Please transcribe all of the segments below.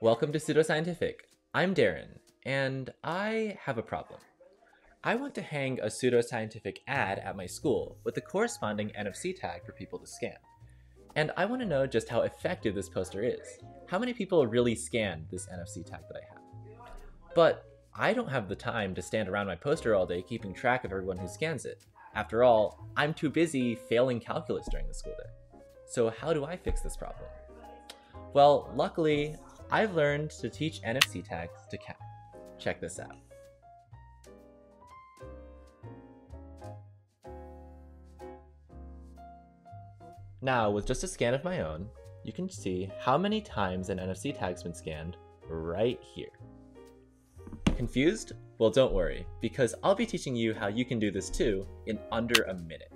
Welcome to Sudo Scientific. I'm Darren, and I have a problem. I want to hang a Sudo Scientific ad at my school with the corresponding NFC tag for people to scan. And I want to know just how effective this poster is. How many people really scan this NFC tag that I have? But I don't have the time to stand around my poster all day keeping track of everyone who scans it. After all, I'm too busy failing calculus during the school day. So how do I fix this problem? Well, luckily, I've learned to teach NFC tags to count. Check this out. Now, with just a scan of my own, you can see how many times an NFC tag's been scanned right here. Confused? Well, don't worry, because I'll be teaching you how you can do this too in under a minute.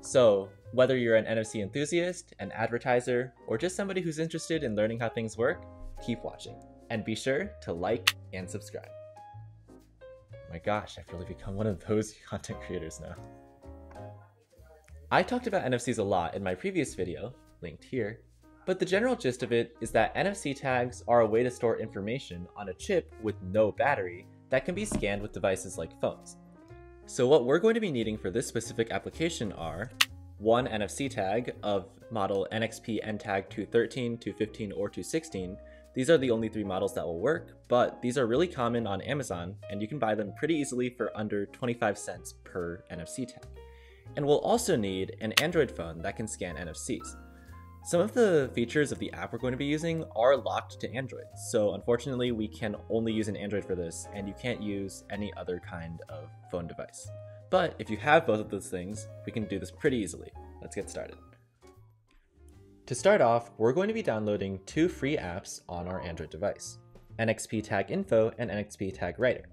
So, whether you're an NFC enthusiast, an advertiser, or just somebody who's interested in learning how things work, keep watching. And be sure to like and subscribe. My gosh, I've really become one of those content creators now. I talked about NFCs a lot in my previous video, linked here, but the general gist of it is that NFC tags are a way to store information on a chip with no battery that can be scanned with devices like phones. So what we're going to be needing for this specific application are one NFC tag of model NXP NTAG 213, 215, or 216. These are the only three models that will work, but these are really common on Amazon and you can buy them pretty easily for under 25 cents per NFC tag. And we'll also need an Android phone that can scan NFCs. Some of the features of the app we're going to be using are locked to Android, so unfortunately we can only use an Android for this and you can't use any other kind of phone device. But if you have both of those things, we can do this pretty easily. Let's get started. To start off, we're going to be downloading two free apps on our Android device, NXP Tag Info and NXP Tag Writer.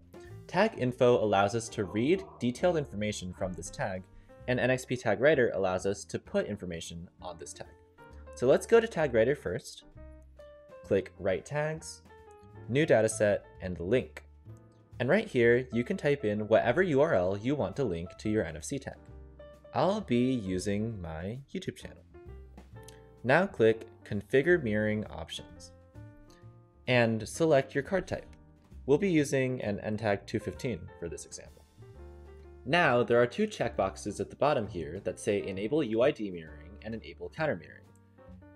Tag Info allows us to read detailed information from this tag and NXP Tag Writer allows us to put information on this tag. So let's go to Tag Writer first, click Write Tags, New Dataset, and Link. And right here, you can type in whatever URL you want to link to your NFC tag. I'll be using my YouTube channel. Now click Configure Mirroring Options and select your card type. We'll be using an NTAG 215 for this example. Now, there are two checkboxes at the bottom here that say Enable UID Mirroring and Enable Counter Mirroring.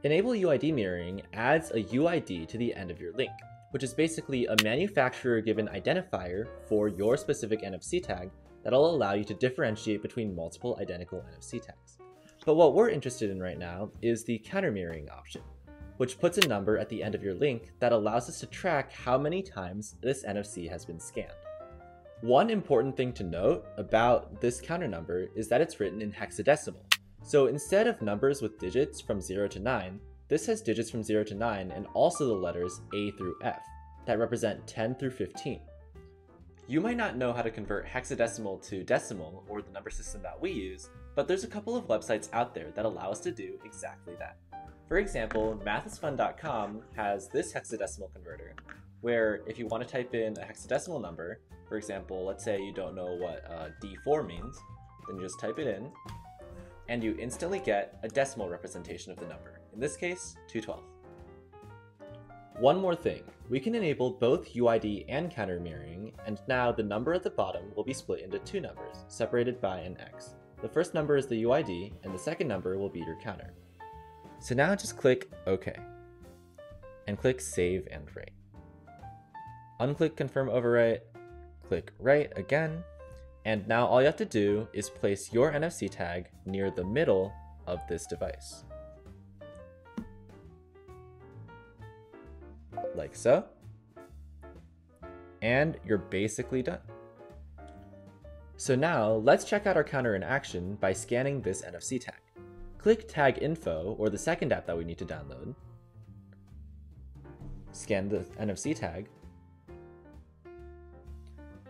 Enable UID Mirroring adds a UID to the end of your link, which is basically a manufacturer-given identifier for your specific NFC tag that'll allow you to differentiate between multiple identical NFC tags. But what we're interested in right now is the counter mirroring option, which puts a number at the end of your link that allows us to track how many times this NFC has been scanned. One important thing to note about this counter number is that it's written in hexadecimal. So instead of numbers with digits from 0 to 9, this has digits from 0 to 9 and also the letters A through F that represent 10 through 15. You might not know how to convert hexadecimal to decimal or the number system that we use, but there's a couple of websites out there that allow us to do exactly that. For example, mathisfun.com has this hexadecimal converter, where if you want to type in a hexadecimal number, for example, let's say you don't know what uh, D4 means, then you just type it in, and you instantly get a decimal representation of the number, in this case, 212. One more thing, we can enable both UID and counter mirroring, and now the number at the bottom will be split into two numbers, separated by an X. The first number is the UID, and the second number will be your counter. So now just click OK, and click Save and Write. Unclick Confirm Overwrite, click Write again, and now all you have to do is place your NFC tag near the middle of this device. Like so. And you're basically done. So now let's check out our counter in action by scanning this NFC tag. Click Tag Info, or the second app that we need to download. Scan the NFC tag,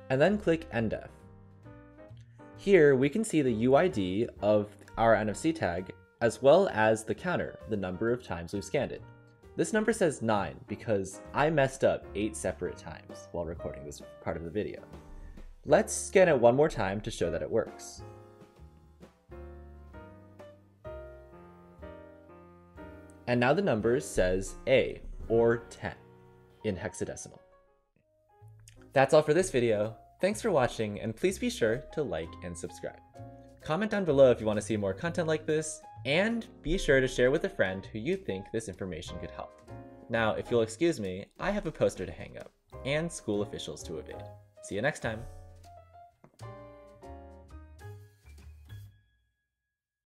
and then click NDEF. Here we can see the UID of our NFC tag as well as the counter, the number of times we've scanned it. This number says 9 because I messed up 8 separate times while recording this part of the video. Let's scan it one more time to show that it works. And now the number says A, or 10. in hexadecimal. That's all for this video. Thanks for watching, and please be sure to like and subscribe. Comment down below if you want to see more content like this, and be sure to share with a friend who you think this information could help. Now, if you'll excuse me, I have a poster to hang up, and school officials to evade. See you next time!